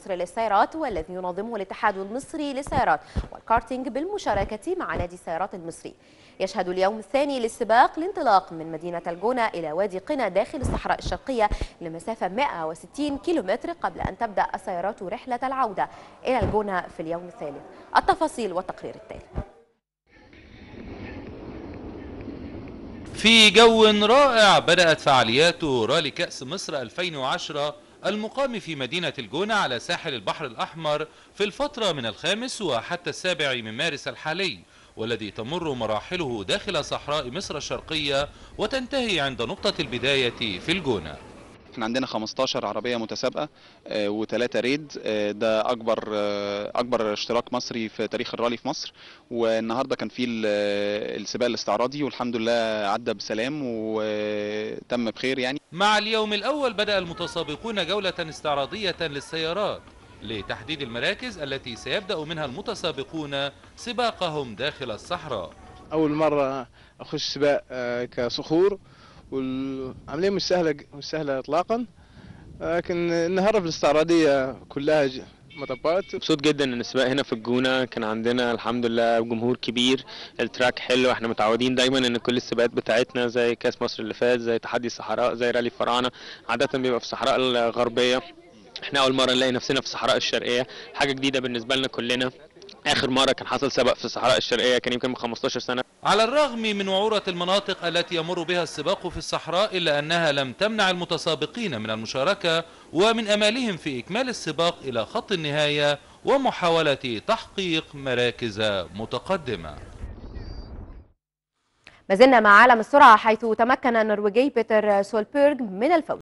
مصر للسيارات والذي ينظمه الاتحاد المصري للسيارات والكارتينج بالمشاركة مع نادي السيارات المصري. يشهد اليوم الثاني للسباق الانطلاق من مدينة الجونة إلى وادي قنا داخل الصحراء الشرقية لمسافة 160 كيلومتر قبل أن تبدأ السيارات رحلة العودة إلى الجونة في اليوم الثالث. التفاصيل في التقرير التالي. في جو رائع بدأت فعاليات رالي كأس مصر 2010 المقام في مدينة الجونة على ساحل البحر الأحمر في الفترة من الخامس وحتى السابع من مارس الحالي والذي تمر مراحله داخل صحراء مصر الشرقية وتنتهي عند نقطة البداية في الجونة. إحنا عندنا 15 عربية متسابقة وثلاثه ريد آه، ده أكبر آه، أكبر اشتراك مصري في تاريخ الرالي في مصر. والنهاردة كان في ال- السباق الاستعراضي والحمد لله عدى بسلام وتم بخير يعني؟ مع اليوم الأول بدأ المتسابقون جولة استعراضية للسيارات لتحديد المراكز التي سيبدأ منها المتسابقون سباقهم داخل الصحراء. أول مرة أخش سباق آه، كصخور والعملية مش سهله مش سهله اطلاقا لكن النهارده في الاستعراضية كلها مطبات مبسوط جدا إن السباق هنا في الجونة. كان عندنا الحمد لله جمهور كبير. التراك حلو. إحنا متعودين دايما إن كل السباقات بتاعتنا زي كأس مصر اللي فات زي تحدي الصحراء زي رالي الفراعنه عادة بيبقى في الصحراء الغربية. إحنا أول مرة نلاقي نفسنا في الصحراء الشرقية. حاجة جديدة بالنسبة لنا كلنا. آخر مرة كان حصل سباق في الصحراء الشرقية كان يمكن من 15 سنة. على الرغم من وعورة المناطق التي يمر بها السباق في الصحراء إلا أنها لم تمنع المتسابقين من المشاركة ومن أمالهم في إكمال السباق إلى خط النهاية ومحاولة تحقيق مراكز متقدمة. ما زلنا مع عالم السرعة حيث تمكن النرويجي بيتر سولبيرغ من الفوز.